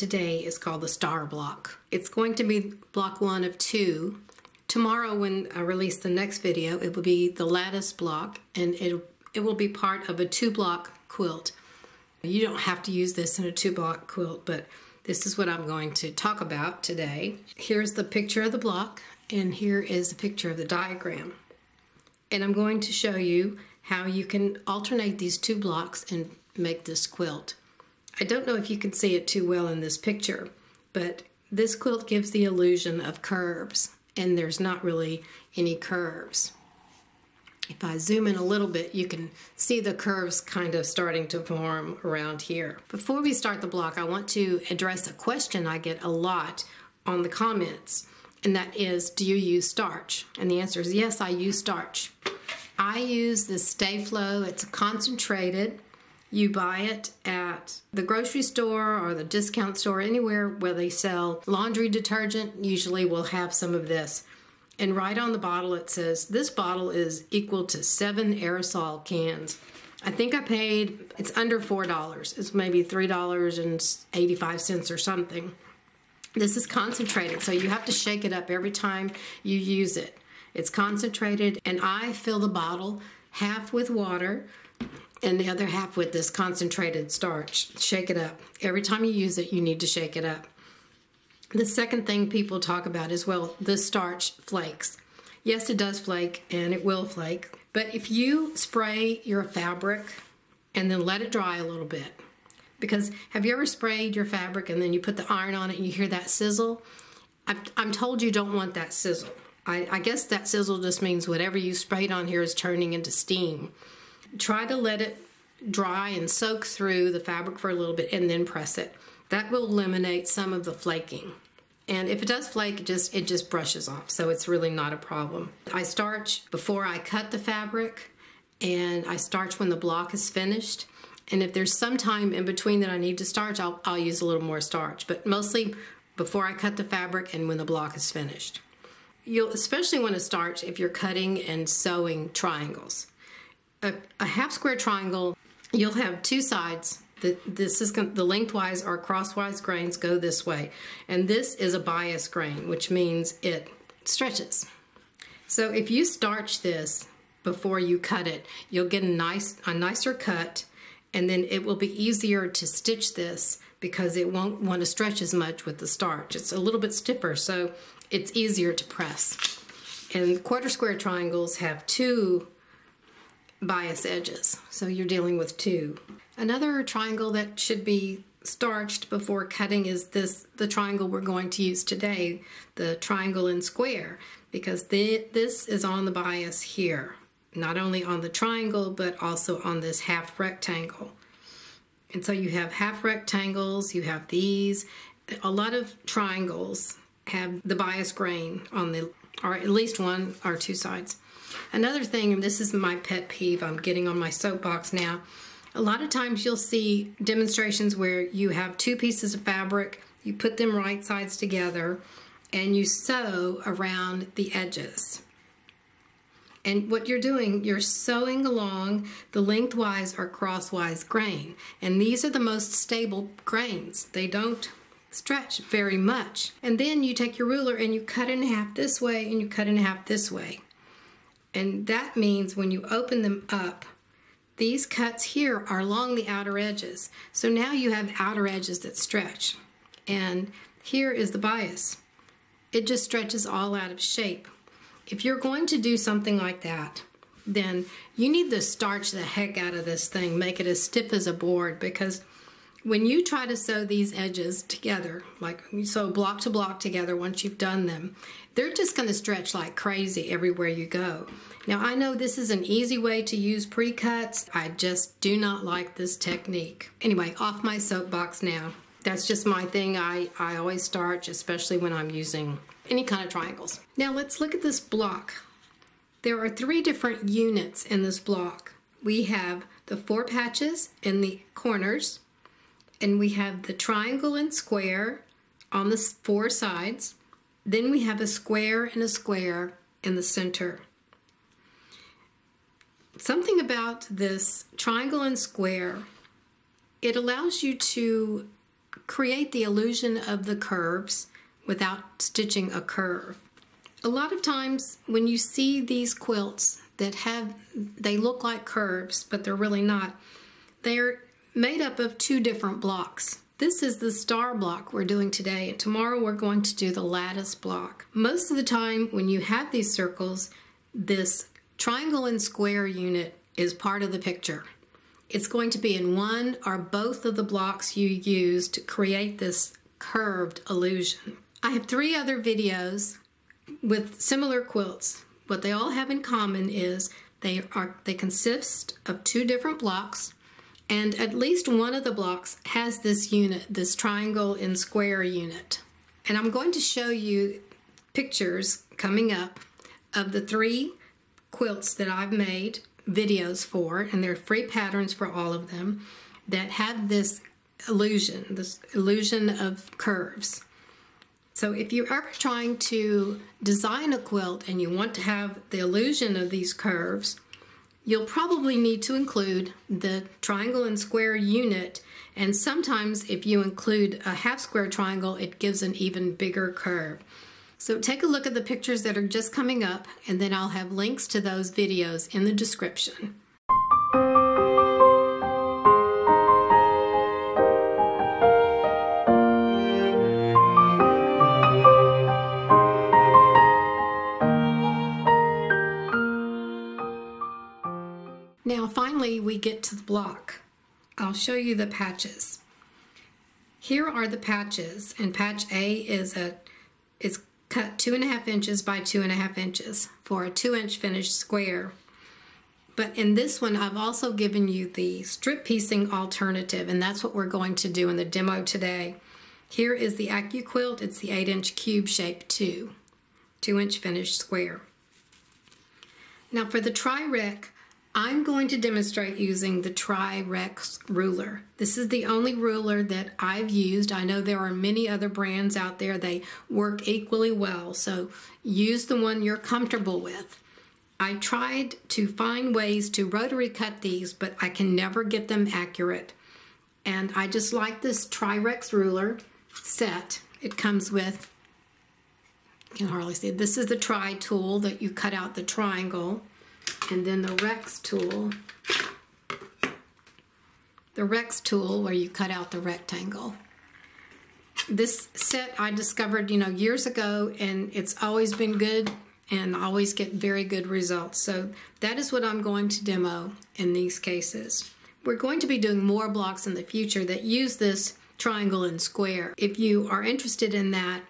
today is called the star block. It's going to be block one of two. Tomorrow when I release the next video, it will be the lattice block and it, it will be part of a two block quilt. You don't have to use this in a two block quilt, but this is what I'm going to talk about today. Here's the picture of the block and here is a picture of the diagram. And I'm going to show you how you can alternate these two blocks and make this quilt. I don't know if you can see it too well in this picture, but this quilt gives the illusion of curves, and there's not really any curves. If I zoom in a little bit, you can see the curves kind of starting to form around here. Before we start the block, I want to address a question I get a lot on the comments, and that is, do you use starch? And the answer is yes, I use starch. I use the Sta-Flo, it's concentrated, you buy it at the grocery store or the discount store, anywhere where they sell laundry detergent, usually will have some of this. And right on the bottle it says, this bottle is equal to seven aerosol cans. I think I paid, it's under $4. It's maybe $3.85 or something. This is concentrated, so you have to shake it up every time you use it. It's concentrated, and I fill the bottle half with water and the other half with this concentrated starch. Shake it up. Every time you use it, you need to shake it up. The second thing people talk about is, well, the starch flakes. Yes, it does flake and it will flake, but if you spray your fabric and then let it dry a little bit, because have you ever sprayed your fabric and then you put the iron on it and you hear that sizzle? I'm, told you don't want that sizzle. I, I guess that sizzle just means whatever you sprayed on here is turning into steam. Try to let it dry and soak through the fabric for a little bit and then press it. That will eliminate some of the flaking. And if it does flake, it just, it just brushes off, so it's really not a problem. I starch before I cut the fabric, and I starch when the block is finished. And if there's some time in between that I need to starch, I'll, I'll use a little more starch, but mostly before I cut the fabric and when the block is finished. You'll especially want to starch if you're cutting and sewing triangles a, a half square triangle, you'll have two sides. The, this is the lengthwise or crosswise grains go this way. And this is a bias grain, which means it stretches. So if you starch this before you cut it, you'll get a nice a nicer cut and then it will be easier to stitch this because it won't want to stretch as much with the starch. It's a little bit stiffer, so it's easier to press. And quarter square triangles have two bias edges. So you're dealing with two. Another triangle that should be starched before cutting is this the triangle we're going to use today, the triangle and square, because the, this is on the bias here. Not only on the triangle, but also on this half rectangle. And so you have half rectangles, you have these. A lot of triangles have the bias grain on the, or at least one or two sides. Another thing, and this is my pet peeve, I'm getting on my soapbox now. A lot of times you'll see demonstrations where you have two pieces of fabric, you put them right sides together, and you sew around the edges. And what you're doing, you're sewing along the lengthwise or crosswise grain. And these are the most stable grains. They don't stretch very much. And then you take your ruler and you cut in half this way and you cut in half this way. And that means when you open them up, these cuts here are along the outer edges. So now you have outer edges that stretch. And here is the bias. It just stretches all out of shape. If you're going to do something like that, then you need to starch the heck out of this thing, make it as stiff as a board because when you try to sew these edges together, like you sew block to block together once you've done them, they're just going to stretch like crazy everywhere you go. Now I know this is an easy way to use pre-cuts. I just do not like this technique. Anyway, off my soapbox now. That's just my thing. I, I always starch, especially when I'm using any kind of triangles. Now let's look at this block. There are three different units in this block. We have the four patches in the corners, and we have the triangle and square on the four sides. Then we have a square and a square in the center. Something about this triangle and square, it allows you to create the illusion of the curves without stitching a curve. A lot of times when you see these quilts that have, they look like curves, but they're really not, they're made up of two different blocks. This is the star block we're doing today, and tomorrow we're going to do the lattice block. Most of the time when you have these circles, this triangle and square unit is part of the picture. It's going to be in one or both of the blocks you use to create this curved illusion. I have three other videos with similar quilts. What they all have in common is they are they consist of two different blocks and at least one of the blocks has this unit, this triangle and square unit. And I'm going to show you pictures coming up of the three quilts that I've made videos for, and they're free patterns for all of them, that have this illusion, this illusion of curves. So if you're ever trying to design a quilt and you want to have the illusion of these curves, You'll probably need to include the triangle and square unit and sometimes if you include a half square triangle it gives an even bigger curve. So take a look at the pictures that are just coming up and then I'll have links to those videos in the description. We get to the block. I'll show you the patches. Here are the patches and patch A is a is cut two and a half inches by two and a half inches for a two inch finished square. But in this one I've also given you the strip piecing alternative and that's what we're going to do in the demo today. Here is the AccuQuilt, it's the 8 inch Qube shape 2, 2 inch finished square. Now for the Tri-Rec, I'm going to demonstrate using the Tri-Recs ruler. This is the only ruler that I've used. I know there are many other brands out there. They work equally well, so use the one you're comfortable with. I tried to find ways to rotary cut these, but I can never get them accurate. And I just like this Tri-Recs ruler set. It comes with, you can hardly see. This is the Tri tool that you cut out the triangle and then the Recs tool, the Recs tool where you cut out the rectangle. This set I discovered, you know, years ago and it's always been good and always get very good results. So that is what I'm going to demo in these cases. We're going to be doing more blocks in the future that use this triangle and square. If you are interested in that,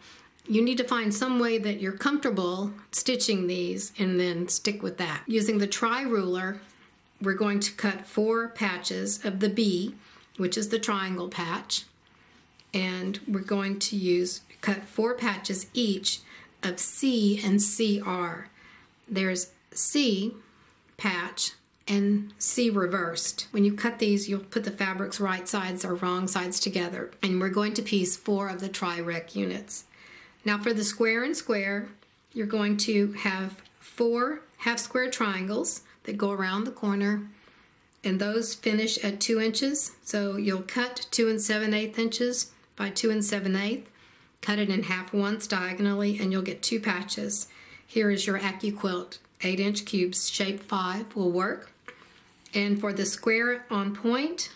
you need to find some way that you're comfortable stitching these and then stick with that. Using the tri-ruler, we're going to cut four patches of the B, which is the triangle patch, and we're going to use cut four patches each of C and CR. There's C patch and C reversed. When you cut these, you'll put the fabric's right sides or wrong sides together, and we're going to piece four of the Tri-Rec units. Now for the square and square, you're going to have four half square triangles that go around the corner and those finish at two inches. So you'll cut two and seven eighth inches by two and seven eighth, cut it in half once diagonally and you'll get two patches. Here is your AccuQuilt eight inch Qubes, shape five will work. And for the square on point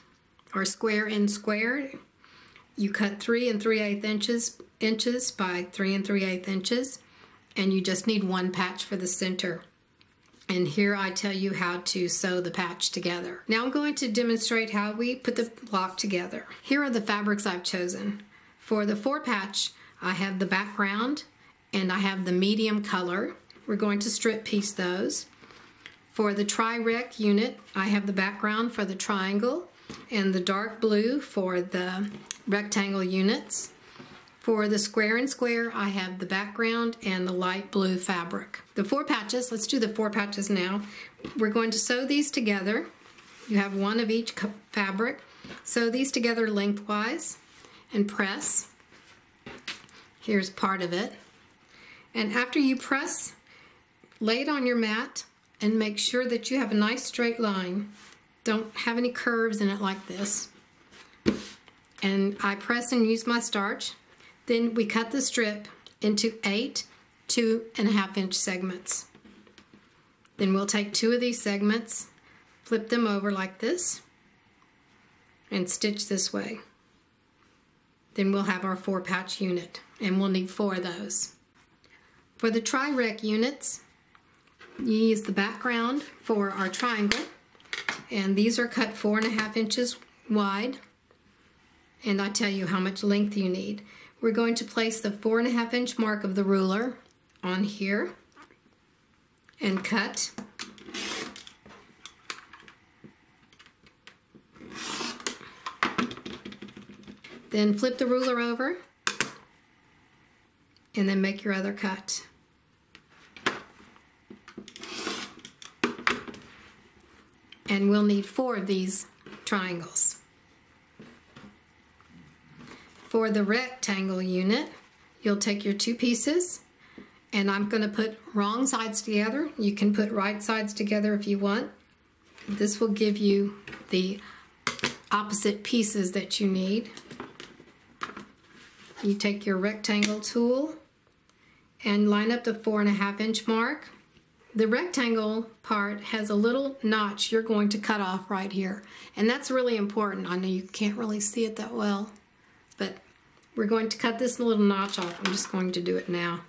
or square in square, you cut three and three eighth inches inches by three and three eighth inches and you just need one patch for the center. And here I tell you how to sew the patch together. Now I'm going to demonstrate how we put the block together. Here are the fabrics I've chosen. For the four patch, I have the background and I have the medium color. We're going to strip piece those. For the tri-rec unit, I have the background for the triangle and the dark blue for the rectangle units. For the square and square, I have the background and the light blue fabric. The four patches, let's do the four patches now. We're going to sew these together. You have one of each fabric. Sew these together lengthwise and press. Here's part of it. And after you press, lay it on your mat and make sure that you have a nice straight line. Don't have any curves in it like this and I press and use my starch. Then we cut the strip into eight two and a half inch segments. Then we'll take two of these segments, flip them over like this, and stitch this way. Then we'll have our four patch unit, and we'll need four of those. For the tri-rec units, you use the background for our triangle, and these are cut four and a half inches wide, and I tell you how much length you need. We're going to place the four and a half inch mark of the ruler on here and cut. Then flip the ruler over and then make your other cut. And we'll need four of these triangles. For the rectangle unit, you'll take your two pieces and I'm going to put wrong sides together. You can put right sides together if you want. This will give you the opposite pieces that you need. You take your rectangle tool and line up the four and a half inch mark. The rectangle part has a little notch you're going to cut off right here. And that's really important. I know you can't really see it that well, but we're going to cut this little notch off. I'm just going to do it now.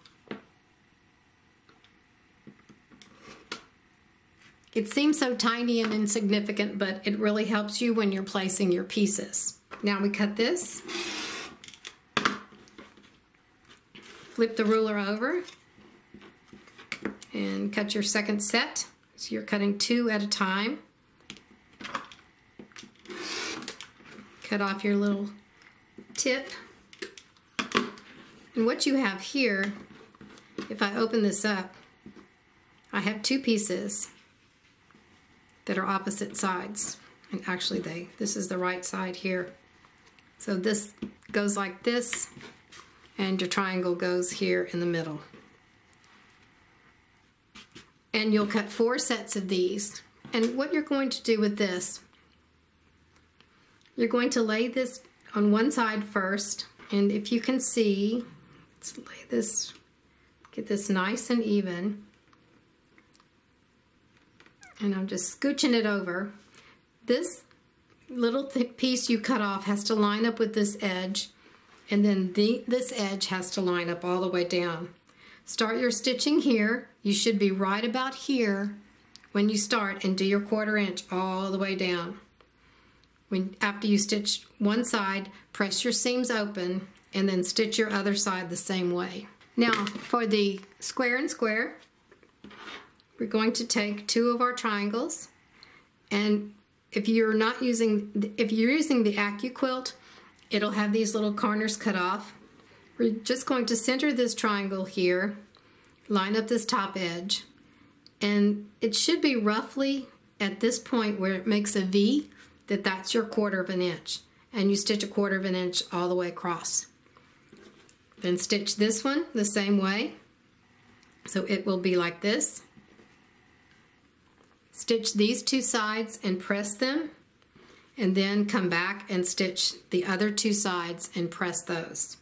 It seems so tiny and insignificant, but it really helps you when you're placing your pieces. Now we cut this. Flip the ruler over and cut your second set. So you're cutting two at a time. Cut off your little tip. And what you have here, if I open this up, I have two pieces that are opposite sides. And actually they, this is the right side here. So this goes like this, and your triangle goes here in the middle. And you'll cut four sets of these. And what you're going to do with this, you're going to lay this on one side first, and if you can see, let's lay this, get this nice and even and I'm just scooching it over. This little thick piece you cut off has to line up with this edge and then the, this edge has to line up all the way down. Start your stitching here. You should be right about here when you start and do your quarter inch all the way down. When After you stitch one side, press your seams open and then stitch your other side the same way. Now for the square and square, we're going to take two of our triangles and if you're not using, if you're using the AccuQuilt, it'll have these little corners cut off. We're just going to center this triangle here, line up this top edge, and it should be roughly at this point where it makes a V, that that's your quarter of an inch. And you stitch a quarter of an inch all the way across. Then stitch this one the same way. So it will be like this. Stitch these two sides and press them and then come back and stitch the other two sides and press those.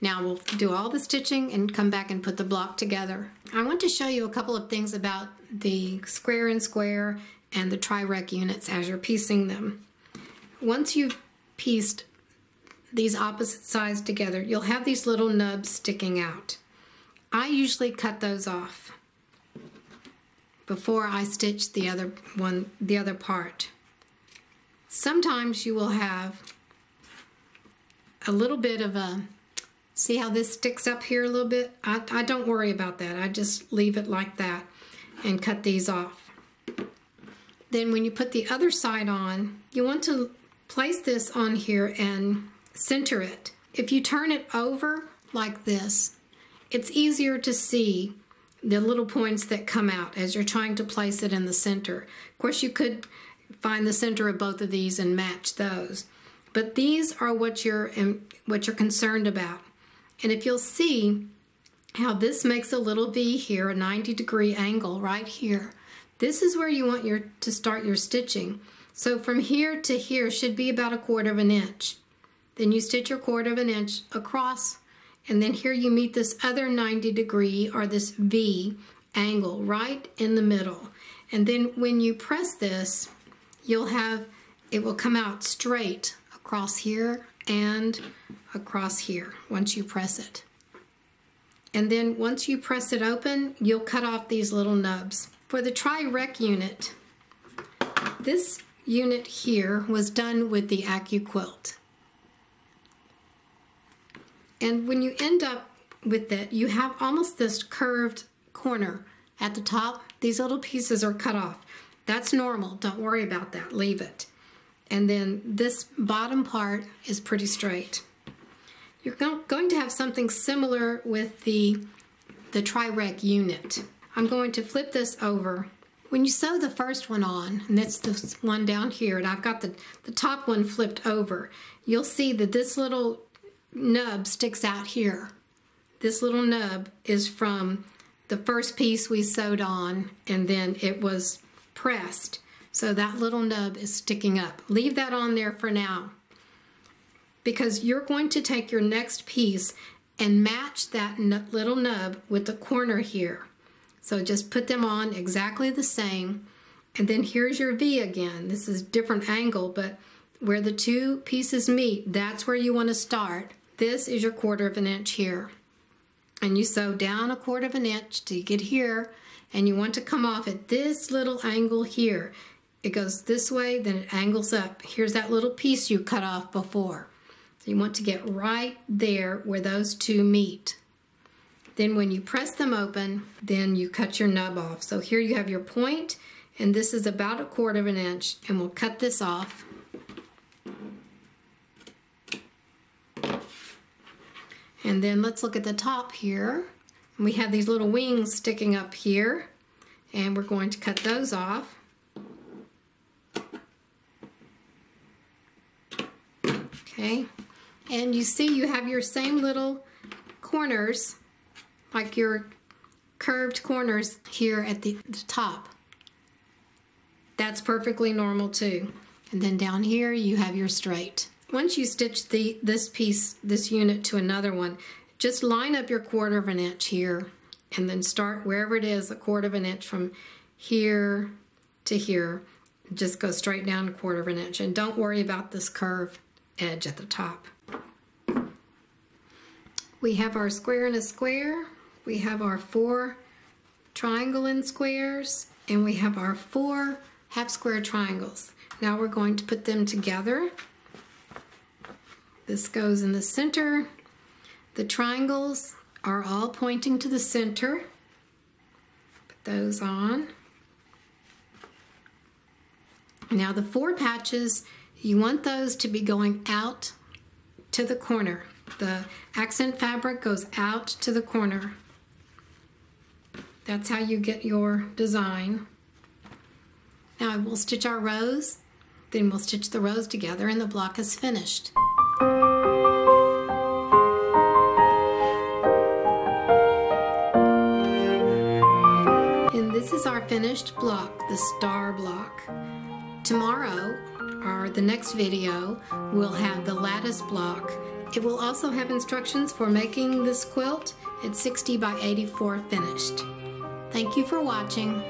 Now we'll do all the stitching and come back and put the block together. I want to show you a couple of things about the square and square and the tri-rec units as you're piecing them. Once you've pieced these opposite sides together, you'll have these little nubs sticking out. I usually cut those off before I stitch the other one, the other part. Sometimes you will have a little bit of a, see how this sticks up here a little bit? I, I don't worry about that. I just leave it like that and cut these off. Then when you put the other side on, you want to place this on here and center it. If you turn it over like this, it's easier to see the little points that come out as you're trying to place it in the center. Of course, you could find the center of both of these and match those. But these are what you're um, what you're concerned about. And if you'll see how this makes a little V here, a 90 degree angle right here, this is where you want your to start your stitching. So from here to here should be about a quarter of an inch. Then you stitch your quarter of an inch across and then here you meet this other 90 degree or this V angle right in the middle. And then when you press this, you'll have, it will come out straight across here and across here once you press it. And then once you press it open, you'll cut off these little nubs. For the Tri-Rec unit, this unit here was done with the AccuQuilt. And when you end up with it, you have almost this curved corner at the top. These little pieces are cut off. That's normal. Don't worry about that. Leave it. And then this bottom part is pretty straight. You're going to have something similar with the, the Tri-Rec unit. I'm going to flip this over. When you sew the first one on, and that's the one down here, and I've got the, the top one flipped over, you'll see that this little nub sticks out here. This little nub is from the first piece we sewed on and then it was pressed. So that little nub is sticking up. Leave that on there for now because you're going to take your next piece and match that little nub with the corner here. So just put them on exactly the same. And then here's your V again. This is different angle, but where the two pieces meet, that's where you want to start. This is your quarter of an inch here. And you sew down a quarter of an inch to get here, and you want to come off at this little angle here. It goes this way, then it angles up. Here's that little piece you cut off before. So you want to get right there where those two meet. Then when you press them open, then you cut your nub off. So here you have your point, and this is about a quarter of an inch, and we'll cut this off. And then let's look at the top here. We have these little wings sticking up here, and we're going to cut those off. Okay, and you see you have your same little corners, like your curved corners here at the, the top. That's perfectly normal too. And then down here you have your straight. Once you stitch the this piece, this unit to another one, just line up your quarter of an inch here and then start wherever it is, a quarter of an inch from here to here. Just go straight down a quarter of an inch and don't worry about this curve edge at the top. We have our square in a square, we have our four triangle in squares, and we have our four half square triangles. Now we're going to put them together. This goes in the center. The triangles are all pointing to the center. Put those on. Now the four patches you want those to be going out to the corner. The accent fabric goes out to the corner. That's how you get your design. Now we'll stitch our rows, then we'll stitch the rows together and the block is finished. Our finished block, the star block. Tomorrow or the next video we'll have the lattice block. It will also have instructions for making this quilt at 60 by 84 finished. Thank you for watching.